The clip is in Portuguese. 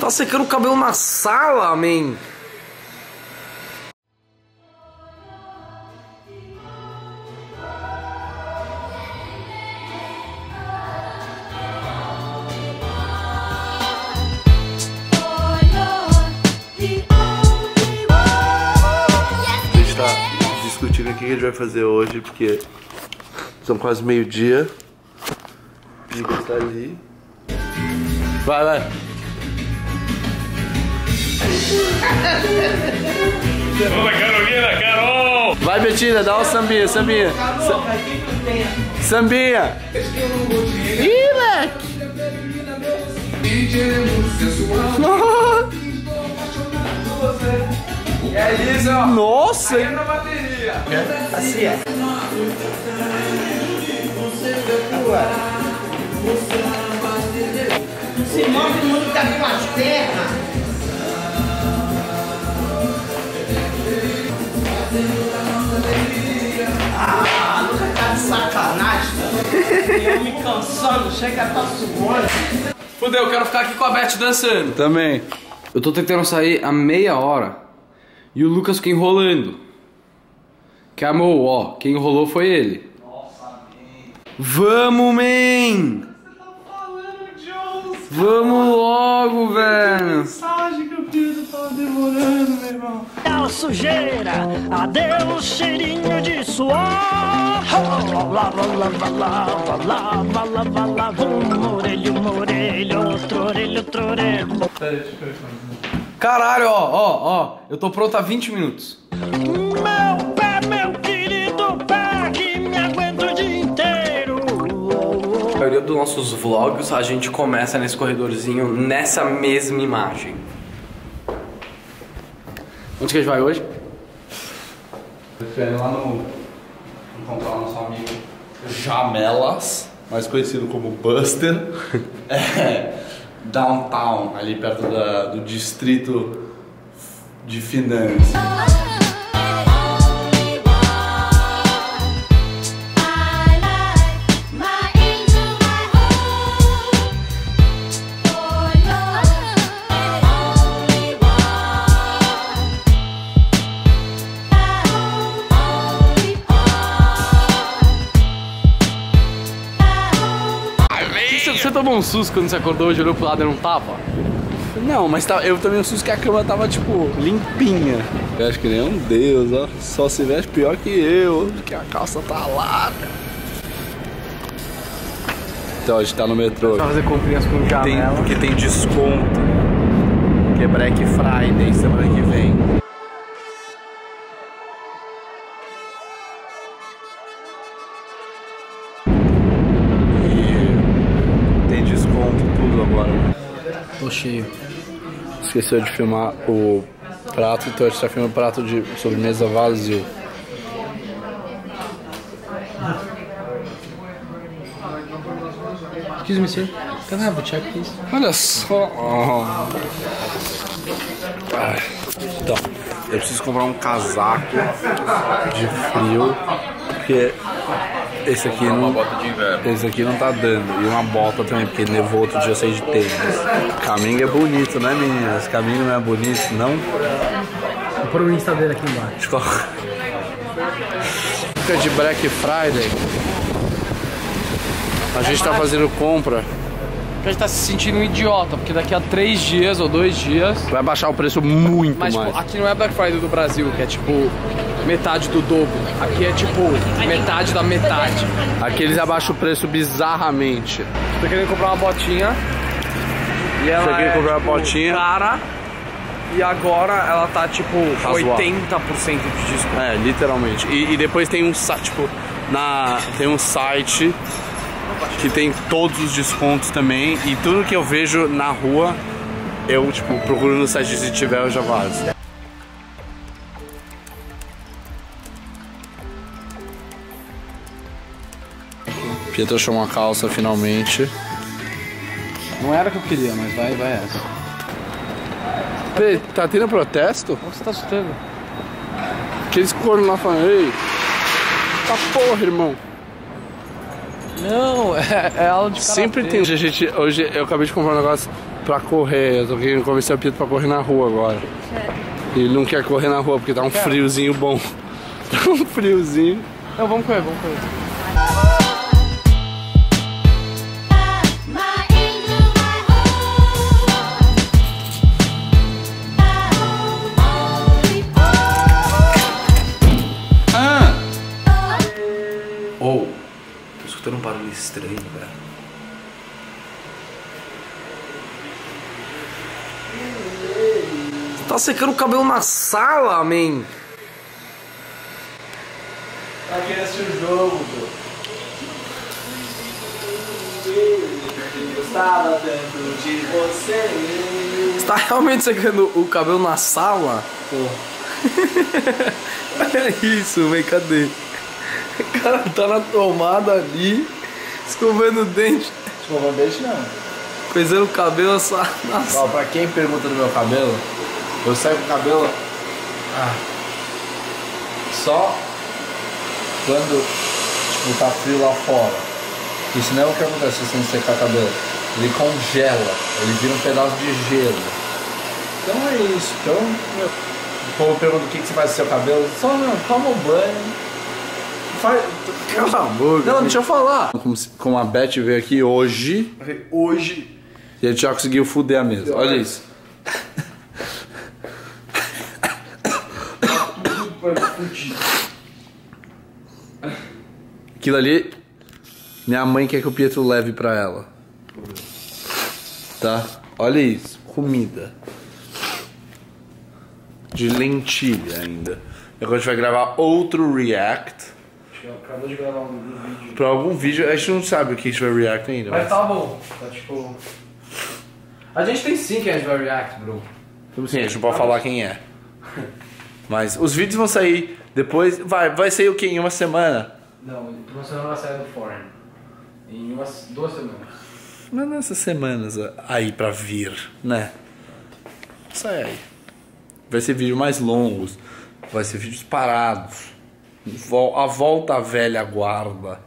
Tá secando o cabelo na sala, man. A gente tá discutindo o que a gente vai fazer hoje, porque são quase meio-dia. Pica tá ali. Vai, vai. Fala, Carolina, Carol! Vai, Betina, dá uma sambinha, sambinha. Sa- Sambinha. Ih, moleque. Nossa! Esse monte de mundo tá com as pernas. Eu me cansando, chega tá suando. Fudeu, eu quero ficar aqui com a Beth dançando. Também. Eu tô tentando sair há meia hora e o Lucas fica enrolando. Que amor, ó, quem enrolou foi ele. Vamos, man! Vamos logo, velho! A sujeira, adeus cheirinho de suor. Lava, lava, lava, lava, lava, lava, um orelho, um orelho, outro orelho, outro orelho. Caralho, ó, ó, ó, eu tô pronto há 20 minutos. Meu pé, meu querido pé, que me aguenta o dia inteiro. A maioria dos nossos vlogs a gente começa nesse corredorzinho, nessa mesma imagem. Onde que a gente vai hoje? Lá no. Encontrar o nosso amigo Jamelas, mais conhecido como Buster. É, downtown, ali perto da- do distrito de finanças. Você, você tomou um susto quando você acordou hoje, olhou pro lado e não tava? Não, mas tá- eu também assusto que a cama tava, tipo, limpinha. Eu acho que nem um deus, ó. Só se veste pior que eu, que a calça tá larga. Então, a gente tá no metrô. Pra fazer comprinhas com Tem, janela. porque tem desconto. Que é Black Friday semana que vem. Agora. Tô cheio. Esqueceu de filmar o prato, então a gente tá filmando o prato de sobremesa vazio. Excuse me, sir. Can I have a check, please? Olha só. Ai, Então, eu preciso comprar um casaco de frio, porque esse aqui não. Esse aqui não tá dando. E uma bota também, porque nevou outro dia eu saí de tênis. Caminho é bonito, né meninas? Caminho não é bonito, não? Vou pôr o Insta dele aqui embaixo. Fica de Black Friday. A gente tá fazendo compra. A gente tá se sentindo um idiota, porque daqui a três dias ou dois dias. Vai baixar o preço muito Mas mais. tipo, aqui não é Black Friday do Brasil, que é tipo metade do dobro. Aqui é tipo metade da metade. Aqui eles abaixam o preço bizarramente. Tô querendo comprar uma botinha. E ela Você quer é, comprar uma tipo, botinha? cara. E agora ela tá tipo Razoável. 80% de desconto. É, literalmente. E, e depois tem um site, tipo, na, tem um site que tem todos os descontos também. E tudo que eu vejo na rua, eu, tipo, procuro no site se tiver, eu já vazo. Pietro achou uma calça finalmente. Não era o que eu queria, mas vai, vai essa. Pê, tá tendo protesto? Como você tá assustando? Aqueles cornos lá falando, ei, tá porra, irmão. Não, é, é aula de Sempre tem. Hoje, a gente, hoje eu acabei de comprar um negócio pra correr. Eu tô querendo convencer o Pietro pra correr na rua agora. Ele não quer correr na rua porque tá um friozinho bom. Tá um friozinho. Não, vamos correr, vamos correr. Ou, tô escutando um barulho estranho, velho. Tá secando o cabelo na sala, man. Pra quem assistiu o jogo, pô. Gostava tanto de você. Você tá realmente secando o cabelo na sala? Olha isso, vem, cadê? O cara tá na tomada ali, escovando o dente, Escovão dente não. coisando o cabelo na sala. Ó, pra quem pergunta do meu cabelo, eu saio com o cabelo ah, só quando tipo, tá frio lá fora. Porque senão o que acontece se você não secar o cabelo? Ele congela, ele vira um pedaço de gelo. Então é isso. Então, meu, o povo pergunta o que, que você faz com seu cabelo. Só não, toma um banho. Faz, Cala a boca. não, deixa eu falar. Como, se- como a Beth veio aqui hoje Hoje. e a gente já conseguiu fuder a mesa. Olha isso. Aquilo ali, minha mãe quer que o Pietro leve pra ela. Tá? Olha isso, comida. De lentilha ainda. Agora a gente vai gravar outro react. Acabou de gravar um vídeo. Pra algum vídeo, a gente não sabe o que a gente vai react ainda. Mas Mas, tá bom. Tá tipo. A gente tem sim que a gente vai react, bro. tipo assim, a gente não pode falar quem é. Mas os vídeos vão sair depois. Vai, vai sair o quê? Em uma semana? Não, uma semana vai sair do Foreign. Em umas duas semanas. Mas nessas semanas aí pra vir, né? Sai aí. Vai ser vídeos mais longos. Vai ser vídeos parados. A volta à velha guarda.